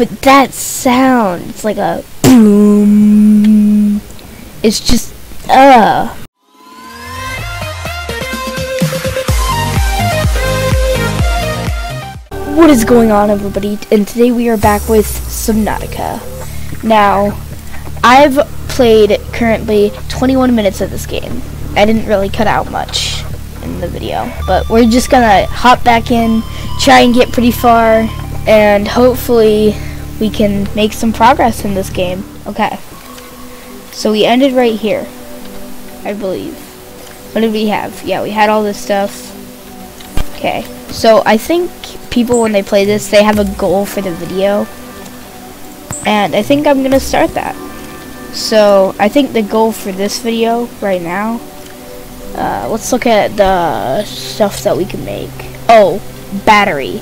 But that sound, it's like a boom. It's just, uh. What is going on everybody? And today we are back with Subnautica. Now, I've played currently 21 minutes of this game. I didn't really cut out much in the video, but we're just gonna hop back in, try and get pretty far, and hopefully we can make some progress in this game. Okay. So we ended right here, I believe. What did we have? Yeah, we had all this stuff. Okay. So I think people when they play this, they have a goal for the video. And I think I'm going to start that. So I think the goal for this video right now, uh, let's look at the stuff that we can make. Oh, battery.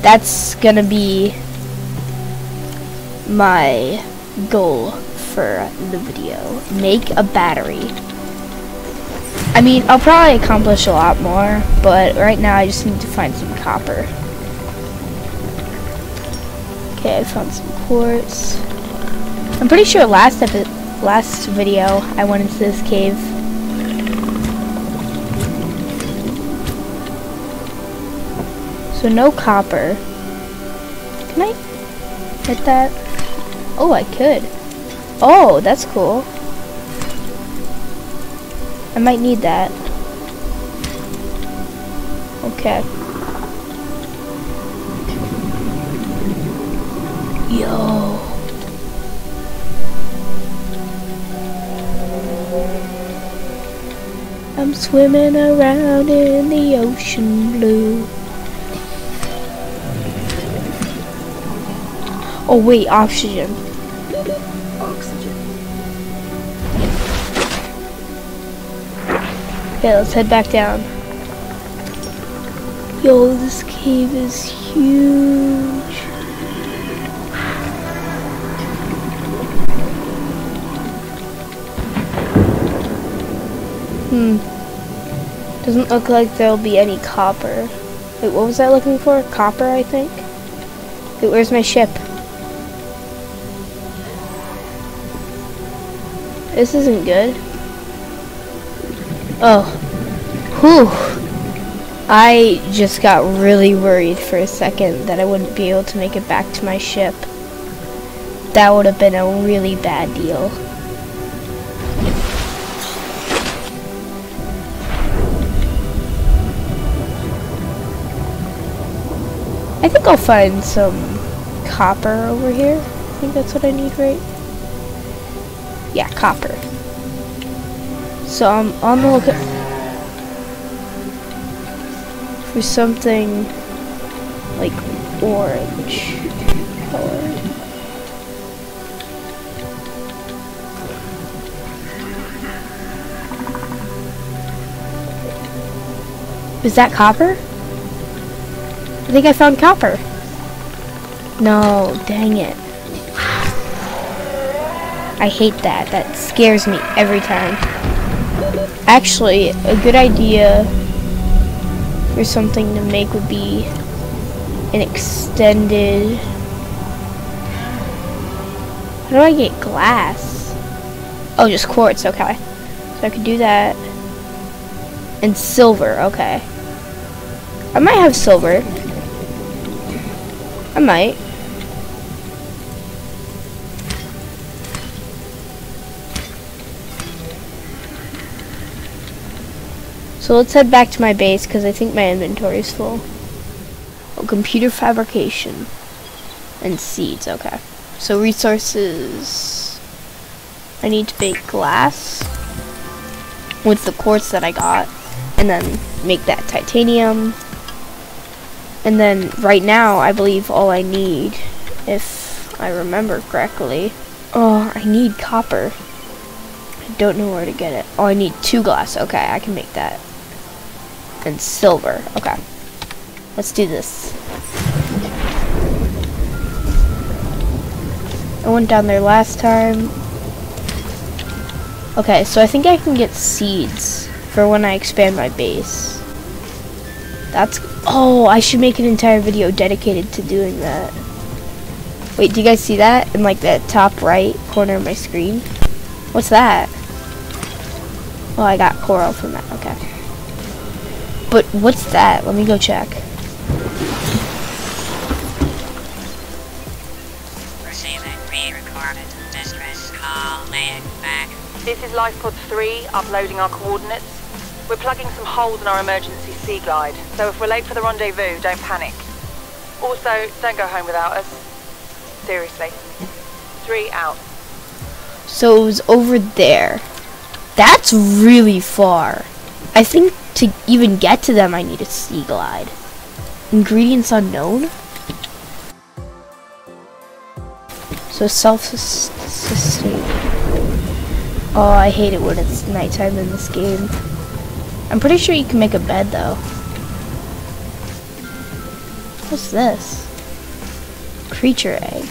That's going to be my goal for the video. Make a battery. I mean, I'll probably accomplish a lot more, but right now I just need to find some copper. Okay, I found some quartz. I'm pretty sure last last video I went into this cave. So no copper. Can I hit that? Oh, I could. Oh, that's cool. I might need that. Okay. Yo. I'm swimming around in the ocean blue. Oh wait, oxygen. Okay, let's head back down. Yo, this cave is huge. Hmm. Doesn't look like there'll be any copper. Wait, what was I looking for? Copper, I think? Wait, where's my ship? This isn't good. Oh. Whew. I just got really worried for a second that I wouldn't be able to make it back to my ship. That would have been a really bad deal. I think I'll find some copper over here. I think that's what I need, right? Yeah, copper. So I'm on the lookout for something like orange. Is that copper? I think I found copper. No, dang it. I hate that. That scares me every time. Actually, a good idea for something to make would be an extended... How do I get glass? Oh, just quartz, okay. So I could do that. And silver, okay. I might have silver. I might. So let's head back to my base because I think my inventory is full. Oh, computer fabrication and seeds, okay. So resources, I need to make glass with the quartz that I got and then make that titanium. And then right now, I believe all I need, if I remember correctly, oh, I need copper. I don't know where to get it. Oh, I need two glass. Okay, I can make that and silver. Okay. Let's do this. I went down there last time. Okay, so I think I can get seeds for when I expand my base. That's... Oh, I should make an entire video dedicated to doing that. Wait, do you guys see that in like the top right corner of my screen? What's that? Oh, I got coral from that. Okay. But what's that? Let me go check. Receiving re-recorded distress call laying back. This is Lifepod 3, uploading our coordinates. We're plugging some holes in our emergency sea glide, so if we're late for the rendezvous, don't panic. Also, don't go home without us. Seriously. Three out. So it was over there. That's really far. I think to even get to them, I need a sea glide. Ingredients unknown? So self-sustaining. Oh, I hate it when it's nighttime in this game. I'm pretty sure you can make a bed, though. What's this? Creature egg.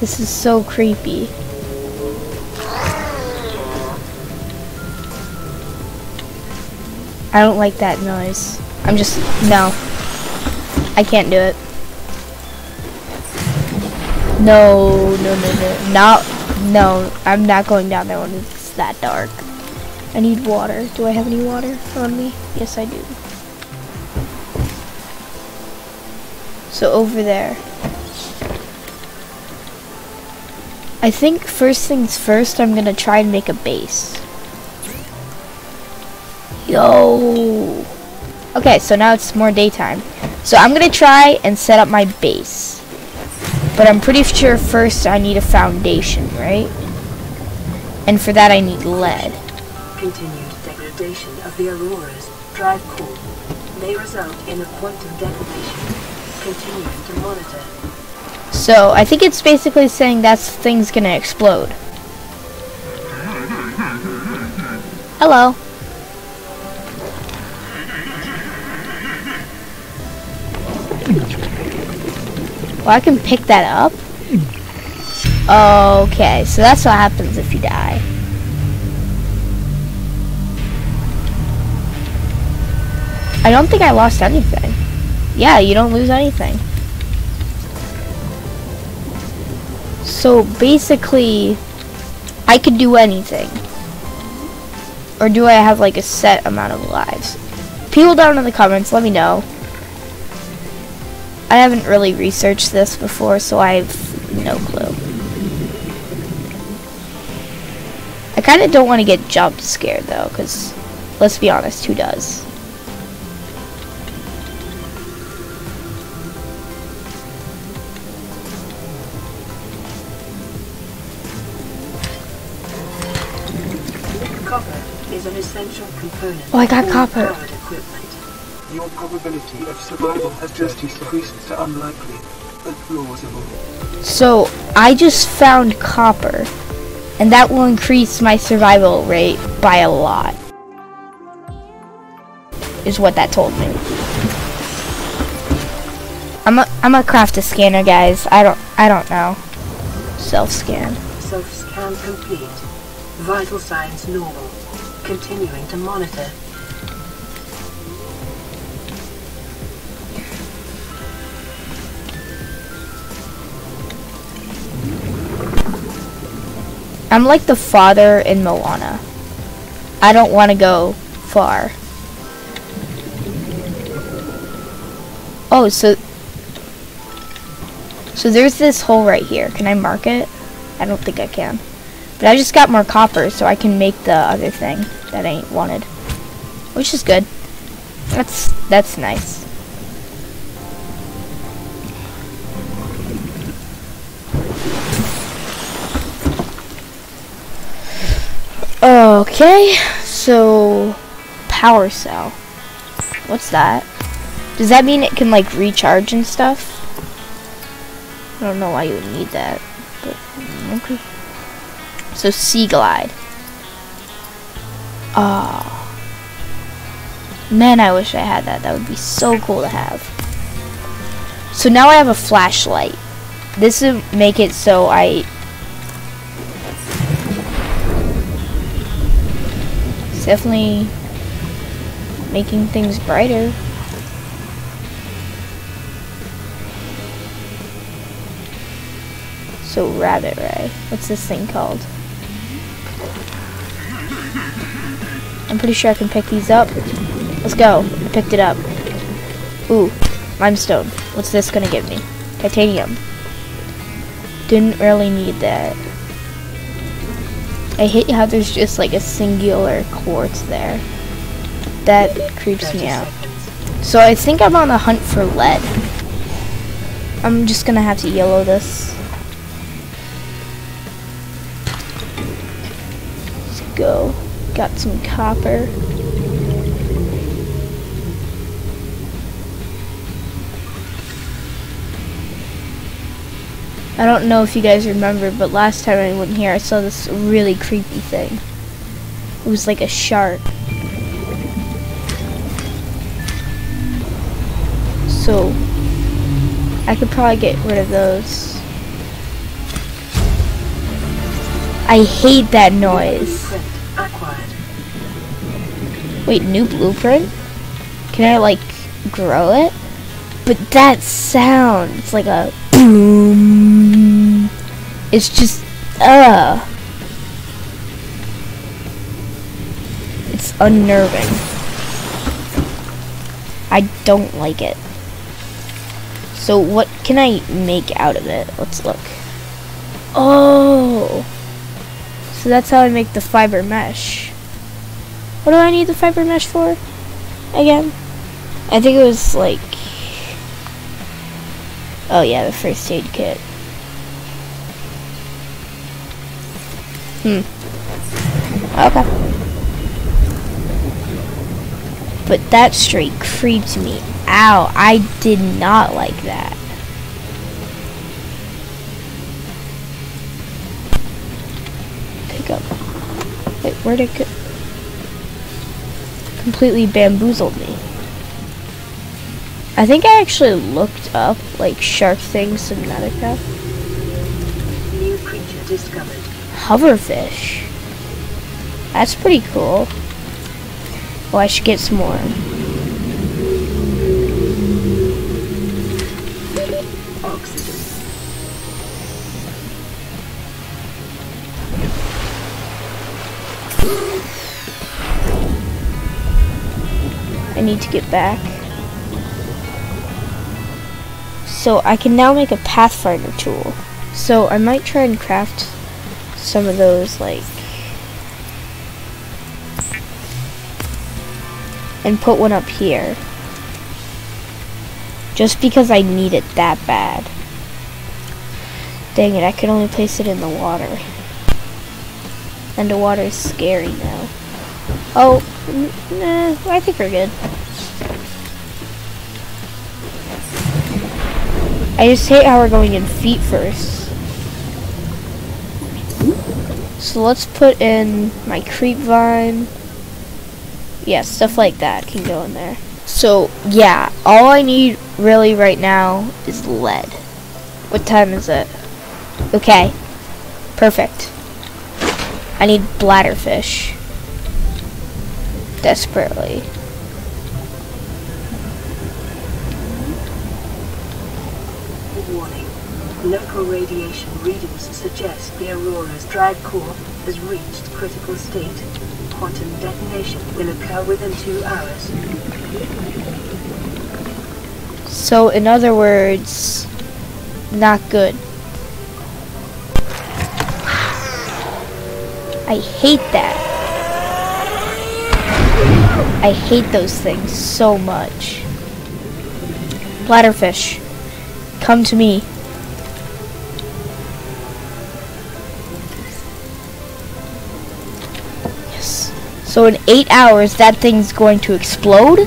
This is so creepy. I don't like that noise. I'm just, no. I can't do it. No, no, no, no. Not, no. I'm not going down there when it's that dark. I need water. Do I have any water on me? Yes, I do. So over there. I think first things first, I'm gonna try and make a base. Yo! Okay, so now it's more daytime. So I'm gonna try and set up my base. But I'm pretty sure first I need a foundation, right? And for that I need lead. Continued degradation of the Aurora's drive core may result in a quantum. Continuing to monitor. So I think it's basically saying that thing's gonna explode. Hello. Well, I can pick that up. Okay, so that's what happens if you die. I don't think I lost anything. Yeah, you don't lose anything. So basically, I could do anything. Or do I have like a set amount of lives? People down in the comments, let me know. I haven't really researched this before, so I have no clue. I kind of don't want to get jump scared though, because let's be honest, who does? Is an essential component. Oh, I got copper. Your probability of survival has just decreased to unlikely, but plausible. So I just found copper, and that will increase my survival rate by a lot. Is what that told me. I'm a I'm a craft a scanner, guys. I don't I don't know. Self scan. Self-scan complete. Vital signs normal. Continuing to monitor. I'm like the father in Moana. I don't want to go far. Oh, so so there's this hole right here. Can I mark it? I don't think I can. But I just got more copper, so I can make the other thing that ain't wanted, which is good. That's that's nice. Okay, so power cell. What's that? Does that mean it can like recharge and stuff? I don't know why you would need that, but okay. So sea glide. Ah. Man, I wish I had that. That would be so cool to have. So now I have a flashlight. This would make it so I It's definitely making things brighter. So rabbit ray. What's this thing called? I'm pretty sure I can pick these up. Let's go. I picked it up. Ooh, limestone. What's this gonna give me? Titanium. Didn't really need that. I hate how there's just like a singular quartz there. That creeps me out. So I think I'm on the hunt for lead. I'm just gonna have to yellow this. Let's go. Got some copper. I don't know if you guys remember, but last time I went here, I saw this really creepy thing. It was like a shark. So, I could probably get rid of those. I hate that noise. Acquired. Wait, new blueprint? Can I like grow it? But that sound, it's like a boom. It's just, uh. It's unnerving. I don't like it. So what can I make out of it? Let's look. Oh. So that's how I make the fiber mesh. What do I need the fiber mesh for? Again? I think it was like... Oh yeah, the first aid kit. Hmm. Okay. But that straight creeped me out. I did not like that. Wait, where'd it go? completely bamboozled me. I think I actually looked up like shark things Subnautica. New creature discovered. Hoverfish. That's pretty cool. Well, I should get some more. Need to get back. So I can now make a Pathfinder tool. So I might try and craft some of those like and put one up here. Just because I need it that bad. Dang it, I can only place it in the water. And the water is scary now. Oh, nah, I think we're good. I just hate how we're going in feet first. So let's put in my creep vine. Yeah, stuff like that can go in there. So, yeah, all I need really right now is lead. What time is it? Okay. Perfect. I need bladderfish. Desperately. Warning. Local radiation readings suggest the Aurora's drive core has reached critical state. Quantum detonation will occur within two hours. So, in other words, not good. I hate that. I hate those things so much. Bladderfish, come to me. Yes. So in eight hours, that thing's going to explode?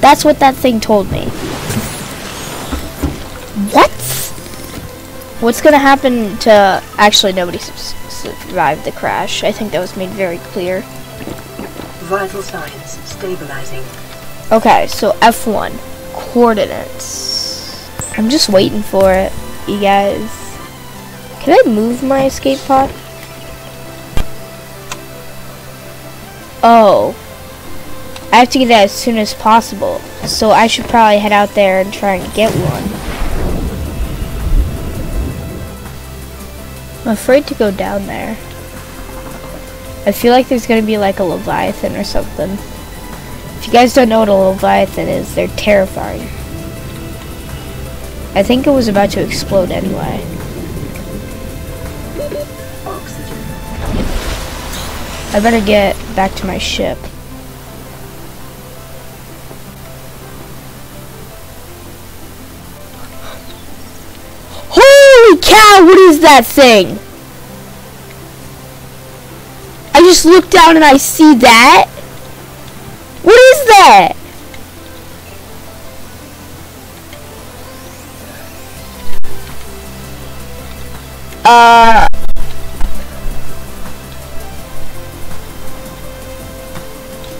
That's what that thing told me. What? What's gonna happen to... Actually, nobody su- survived the crash. I think that was made very clear. Vital signs stabilizing. Okay, so F1. Coordinates. I'm just waiting for it, you guys. Can I move my escape pod? Oh. I have to get that as soon as possible. So I should probably head out there and try and get one. I'm afraid to go down there. I feel like there's gonna be like a Leviathan or something. If you guys don't know what a Leviathan is, they're terrifying. I think it was about to explode anyway. I better get back to my ship. Holy cow, what is that thing? I just look down and I see that? What is that? Uh...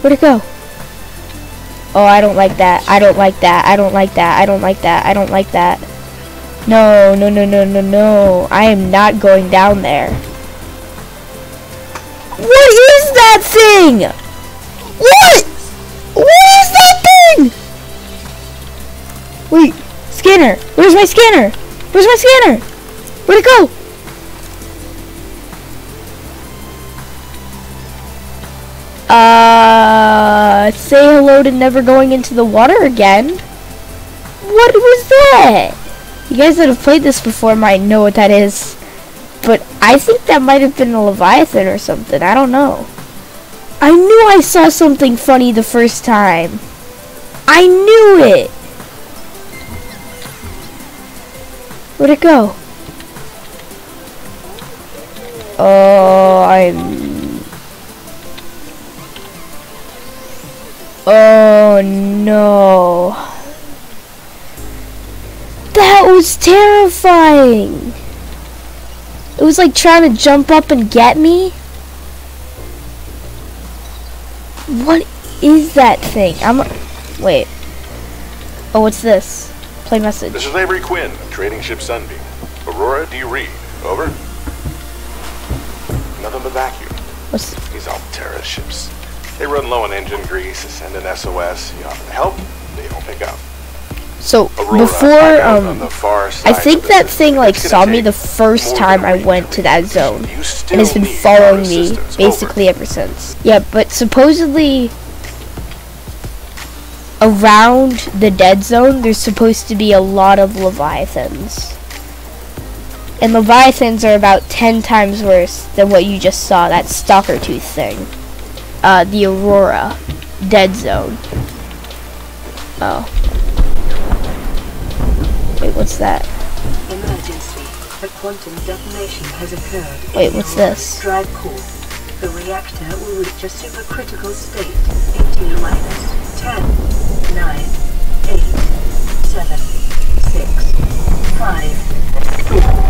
Where'd it go? Oh, I don't like that. I don't like that. I don't like that. I don't like that. I don't like that. No, no, no, no, no, no. I am not going down there. What is that thing? What? What is that thing? Wait, scanner. Where's my scanner? Where's my scanner? Where'd it go? Uh, say hello to never going into the water again. What was that? You guys that have played this before might know what that is. But I think that might have been a Leviathan or something. I don't know. I knew I saw something funny the first time. I knew it. Where'd it go? Oh, I'm Oh no. That was terrifying. It was like trying to jump up and get me. What is that thing? I'm wait. Oh, what's this? Play message. This is Avery Quinn, trading ship Sunbeam. Aurora D. Reed, over. Nothing but vacuum. What's These Alterra ships. They run low on engine grease, send an SOS, you offer help, they don't pick up. so Aurora, before I um I think that thing like saw me the first time I went to that zone. And it's been following me basically ever since. Yeah, but supposedly around the dead zone, there's supposed to be a lot of leviathans. And leviathans are about 10 times worse than what you just saw, that stalker tooth thing. Uh, the Aurora dead zone. Oh. Wait, what's that? Emergency. A quantum detonation has occurred. Wait, what's this? Drive core. The reactor will reach a supercritical state in T minus 10, 9, 8, 7, 6, 5, 4,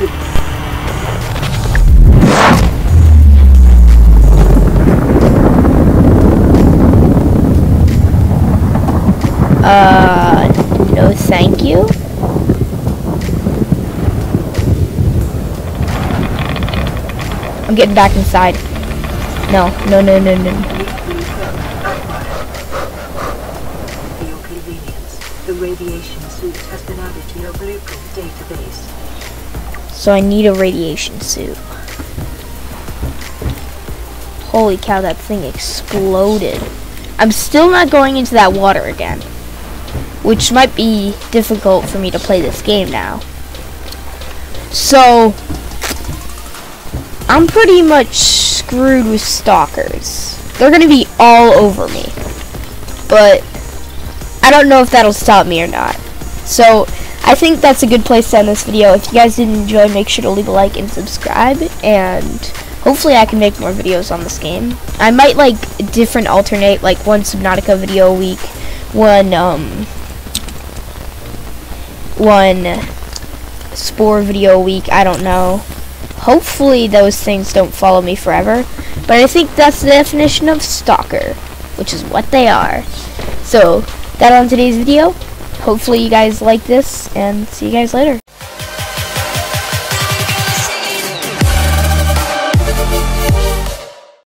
3, 2, Uh, no thank you. I'm getting back inside. No, no, no, no, no. For your convenience, the radiation suit has been added to your blueprint database. So I need a radiation suit. Holy cow, that thing exploded. I'm still not going into that water again. Which might be difficult for me to play this game now. So, I'm pretty much screwed with stalkers. They're gonna be all over me. But, I don't know if that'll stop me or not. So, I think that's a good place to end this video. If you guys did enjoy, make sure to leave a like and subscribe. And hopefully I can make more videos on this game. I might like different alternate, like one Subnautica video a week, one um, one Spore video a week. I don't know. Hopefully those things don't follow me forever. But I think that's the definition of stalker, which is what they are. So that on today's video. Hopefully you guys like this, and see you guys later.